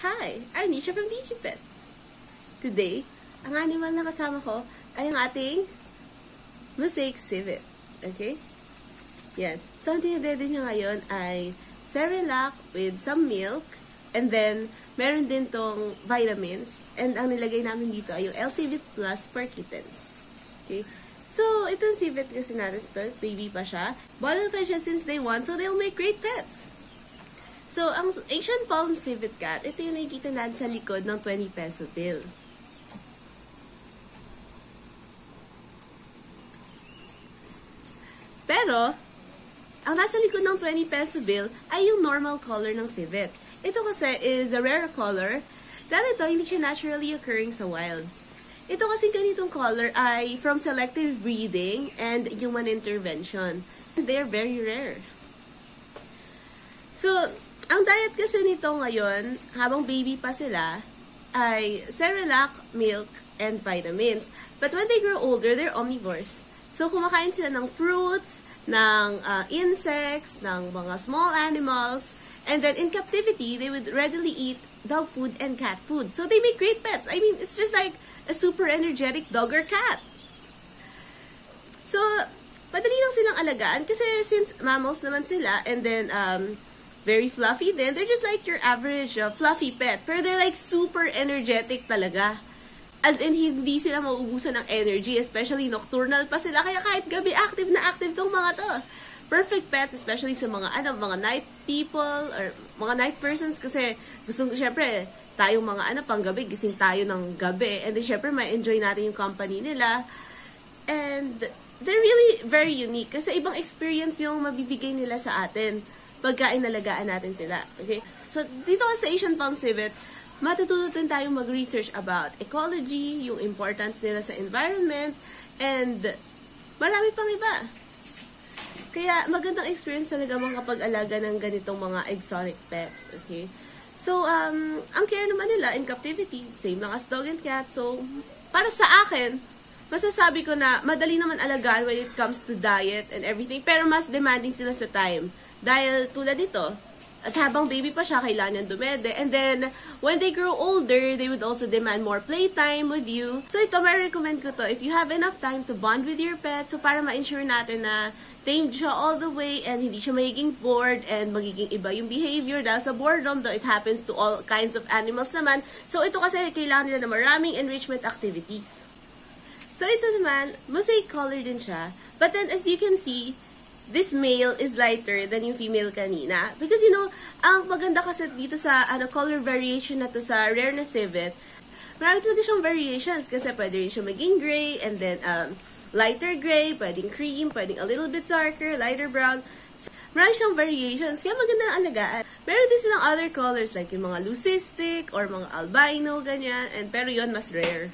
Hi, I'm Nisha from DigiPets. Today, ang animal na kasama ko ay ang ating Mosaic Civet. Okay? Yan. So, ang dinadede niya ngayon ay Cerelac with some milk and then meron din tong vitamins and ang nilagay namin dito ay yung LCVit Plus for kittens. Okay? So, itong Civet kasi natin ito, baby pa siya. Bottle fed siya since day one, so they'll make great pets. So, ang Asian Palm Civet Cat, ito yung nakikita natin sa likod ng 20 peso bill. Pero, ang nasa likod ng 20 peso bill ay yung normal color ng civet. Ito kasi is a rare color dahil ito hindi siya naturally occurring sa wild. Ito kasi ganitong color ay from selective breeding and human intervention. They're very rare. So, ang diet kasi nito ngayon, habang baby pa sila, ay Cerelac, milk, and vitamins. But when they grow older, they're omnivores. So, kumakain sila ng fruits, ng uh, insects, ng mga small animals, and then in captivity, they would readily eat dog food and cat food. So, they make great pets. I mean, it's just like a super energetic dog or cat. So, madali lang silang alagaan kasi since mammals naman sila, and then, um, very fluffy din. They're just like your average uh, fluffy pet. Pero they're like super energetic talaga. As in, hindi sila mauubusan ng energy, especially nocturnal pa sila. Kaya kahit gabi, active na active tong mga to. Perfect pets, especially sa mga, ano, mga night people, or mga night persons, kasi gusto, syempre, tayong mga, ano, pang gabi, gising tayo ng gabi, and then, syempre, ma-enjoy natin yung company nila. And, they're really very unique, kasi ibang experience yung mabibigay nila sa atin pagka inalagaan natin sila. Okay? So, dito sa Asian Palm Civet, matutunan tayong mag-research about ecology, yung importance nila sa environment, and marami pang iba. Kaya magandang experience talaga mga kapag-alaga ng ganitong mga exotic pets. Okay? So, um, ang care naman nila in captivity, same lang as dog and cat. So, para sa akin, masasabi ko na madali naman alagaan when it comes to diet and everything, pero mas demanding sila sa time. Dahil tulad nito, at habang baby pa siya, kailangan dumede. And then, when they grow older, they would also demand more playtime with you. So, ito, may recommend ko to. If you have enough time to bond with your pet, so para ma-ensure natin na tamed siya all the way and hindi siya magiging bored and magiging iba yung behavior dahil sa boredom, though it happens to all kinds of animals naman. So, ito kasi kailangan nila ng maraming enrichment activities. So, ito naman, mosaic color din siya. But then, as you can see, this male is lighter than yung female kanina. Because, you know, ang maganda kasi dito sa ano, color variation na to sa rare na civet, marami talaga siyang variations kasi pwede rin siya maging gray and then um, lighter gray, pwedeng cream, pwedeng a little bit darker, lighter brown. So, marami siyang variations, kaya maganda ang alagaan. Meron din silang other colors like yung mga leucistic or mga albino, ganyan. And, pero yon mas rare.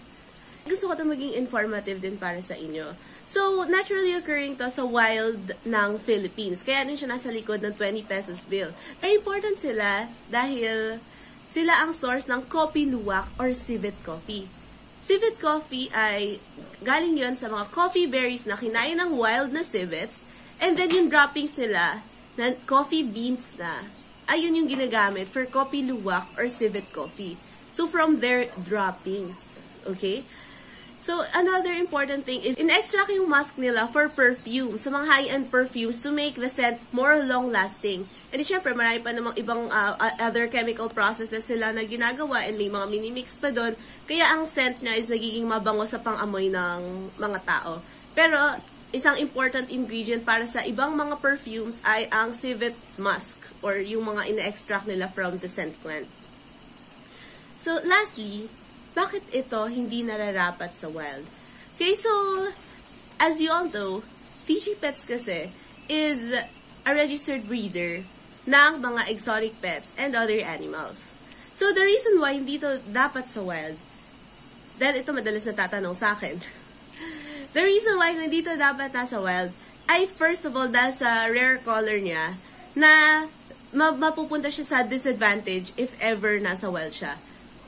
Gusto ko ito maging informative din para sa inyo. So, naturally occurring to sa wild ng Philippines. Kaya din siya nasa likod ng 20 pesos bill. Very important sila dahil sila ang source ng coffee luwak or civet coffee. Civet coffee ay galing yon sa mga coffee berries na kinain ng wild na civets and then yung droppings nila na coffee beans na ayun yung ginagamit for coffee luwak or civet coffee. So, from their droppings. Okay? So, another important thing is, in-extract yung musk nila for perfume, sa mga high-end perfumes to make the scent more long-lasting. And syempre, marami pa namang ibang uh, other chemical processes sila na ginagawa and may mga mini-mix pa doon. Kaya ang scent niya is nagiging mabango sa pang-amoy ng mga tao. Pero, isang important ingredient para sa ibang mga perfumes ay ang civet musk or yung mga ina-extract nila from the scent plant. So, lastly, bakit ito hindi nararapat sa wild? Okay, so, as you all know, TG Pets kasi is a registered breeder ng mga exotic pets and other animals. So, the reason why hindi ito dapat sa wild, dahil ito madalas natatanong sa akin, the reason why hindi ito dapat nasa wild, ay first of all, dahil sa rare color niya, na mapupunta siya sa disadvantage if ever nasa wild siya.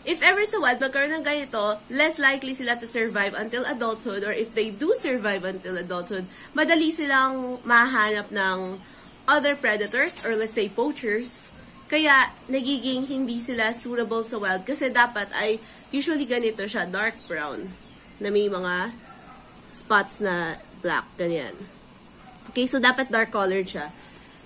If ever sa wild, magkaroon ng ganito, less likely sila to survive until adulthood or if they do survive until adulthood, madali silang mahanap ng other predators or let's say poachers Kaya, nagiging hindi sila suitable sa wild kasi dapat ay usually ganito siya, dark brown, na may mga spots na black, ganyan. Okay, so dapat dark colored siya.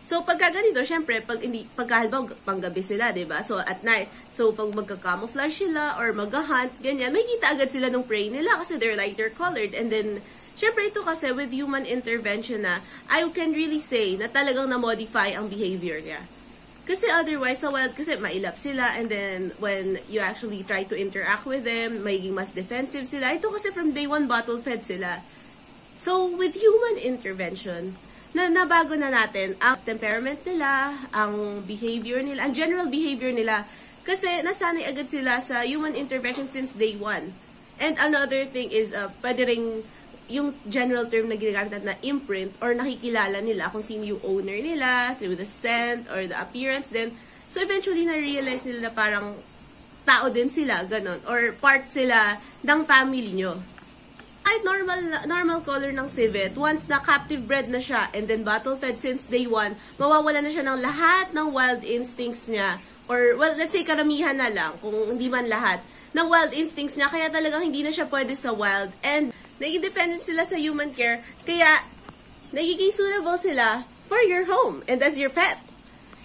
So, pagka ganito, syempre, pag hindi, pagka halimbawa, panggabi sila, ba So, at night. So, pag magka-camouflage sila or mag-hunt, ganyan, may kita agad sila ng prey nila kasi they're lighter colored. And then, syempre, ito kasi with human intervention na, I can really say na talagang na-modify ang behavior niya. Kasi otherwise, sa wild, kasi mailap sila, and then when you actually try to interact with them, magiging mas defensive sila. Ito kasi from day one, bottle-fed sila. So, with human intervention, na nabago na natin ang temperament nila, ang behavior nila, ang general behavior nila. Kasi nasanay agad sila sa human intervention since day one. And another thing is, uh, pwede ring yung general term na ginagamit natin na imprint or nakikilala nila kung sino yung owner nila through the scent or the appearance din. So eventually na-realize nila na parang tao din sila, ganun. Or part sila ng family nyo kahit normal normal color ng civet, once na captive bred na siya and then battle fed since day one, mawawala na siya ng lahat ng wild instincts niya. Or, well, let's say karamihan na lang, kung hindi man lahat, ng wild instincts niya. Kaya talagang hindi na siya pwede sa wild. And, naging dependent sila sa human care. Kaya, nagiging suitable sila for your home and as your pet.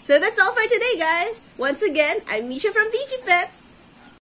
So that's all for today, guys. Once again, I'm Nisha from DG Pets.